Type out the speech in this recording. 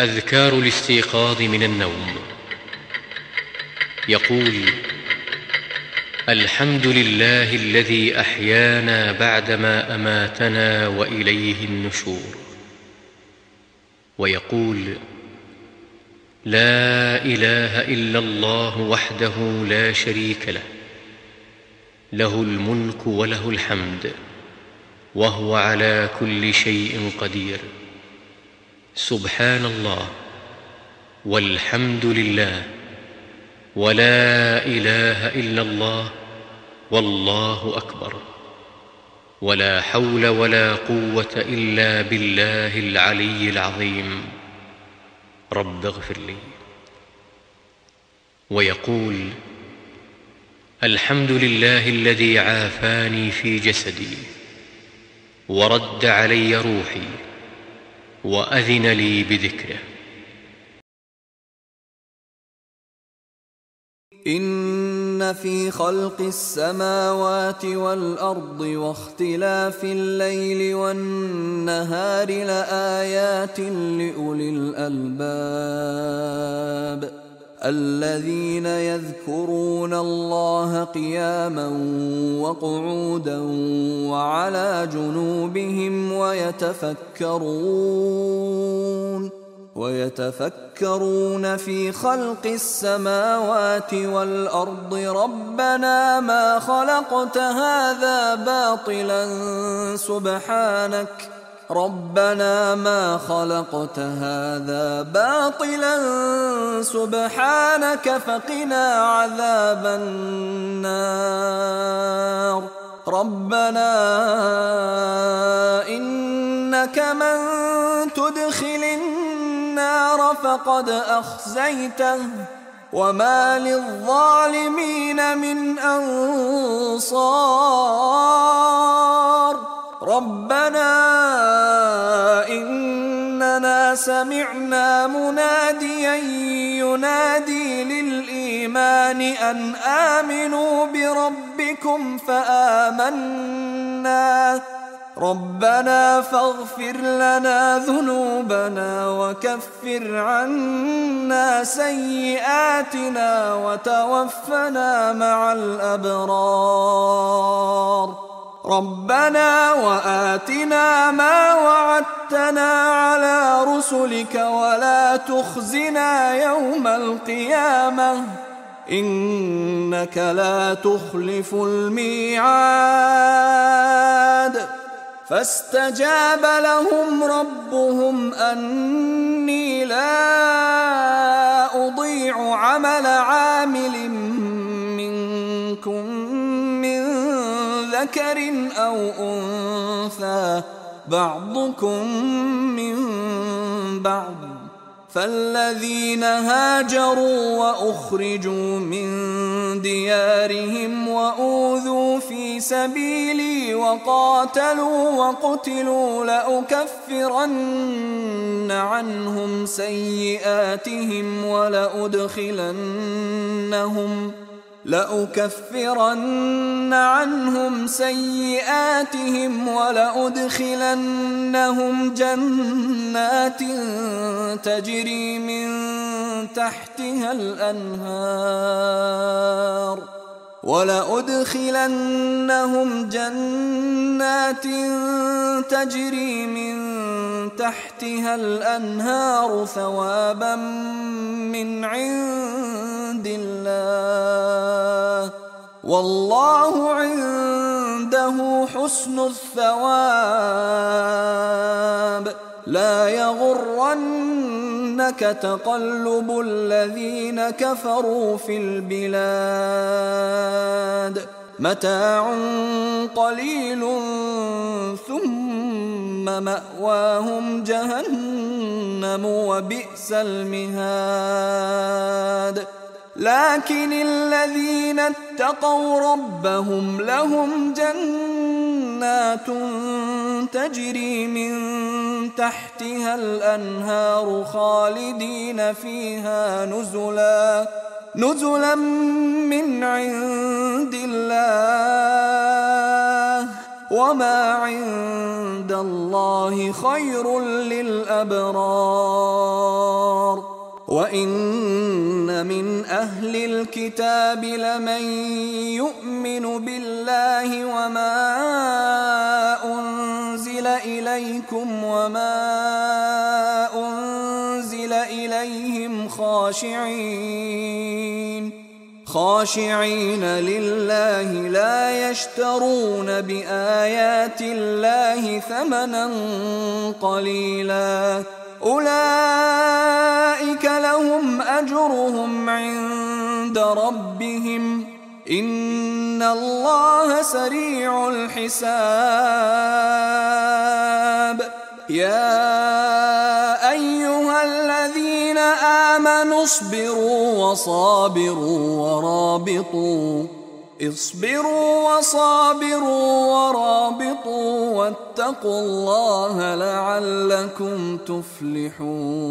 أذكار الاستيقاظ من النوم. يقول الحمد لله الذي أحيانا بعدما أماتنا وإليه النشور. ويقول لا إله إلا الله وحده لا شريك له. له الملك وله الحمد وهو على كل شيء قدير. سبحان الله والحمد لله ولا إله إلا الله والله أكبر ولا حول ولا قوة إلا بالله العلي العظيم. رب اغفر لي. ويقول الحمد لله الذي عافاني في جسدي ورد علي روحي وأذن لي بذكره. إن في خلق السماوات والأرض واختلاف الليل والنهار لآيات لأولي الألباب. الذين يذكرون الله قياما وقعودا وعلى جنوبهم ويتفكرون ويتفكرون في خلق السماوات والأرض ربنا ما خلقت هذا باطلا سبحانك ربنا ما خلقت هذا باطلا سبحانك فقنا عذاب النار. ربنا إنك من تدخل النار فقد أخزيته وما للظالمين من أنصار. ربنا إننا سمعنا مناديا ينادي للإيمان أن آمنوا بربكم فآمنا. ربنا فاغفر لنا ذنوبنا وكفر عنا سيئاتنا وتوفنا مع الأبرار. ربنا وآتنا ما وعدتنا على رسلك ولا تخزنا يوم القيامة. إنك لا تخلف الميعاد. فاستجاب لهم ربهم أني لا أضيع عمل عامل ذكر أو أنثى بعضكم من بعض فالذين هاجروا وأخرجوا من ديارهم وأوذوا في سبيلي وقاتلوا وقتلوا لأكفرن عنهم سيئاتهم ولأدخلنهم لأكفرن عنهم سيئاتهم ولأدخلنهم جنات تجري من تحتها الأنهار. ولأدخلنهم جنات تجري من تحتها الأنهار ثوابا من عند الله. والله عنده حسن الثواب. لا يغرنك تقلب الذين كفروا في البلاد متاع قليل ثم ماواهم جهنم وبئس المهاد لكن الذين اتقوا ربهم لهم جنات تجري من تحتها الأنهار خالدين فيها نزلا نزلا من عند الله. وما عند الله خير للأبرار. وإن من أهل الكتاب لمن يؤمن بالله وما وما انزل اليهم خاشعين خاشعين لله لا يشترون بايات الله ثمنا قليلا اولئك لهم اجرهم عند ربهم ان الله سريع الحساب يا أيها الذين آمنوا اصبروا وصابروا ورابطوا اصبروا وصابروا ورابطوا واتقوا الله لعلكم تفلحون.